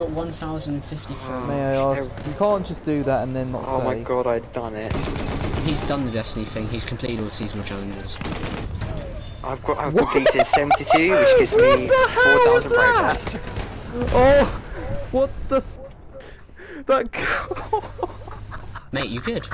got 1,054. May I ask? You can't just do that and then not Oh say. my god, I've done it. He's done the Destiny thing. He's completed all seasonal challenges. I've got I've completed 72, which gives me 4,000 progress. Oh, what the? That. Mate, you good?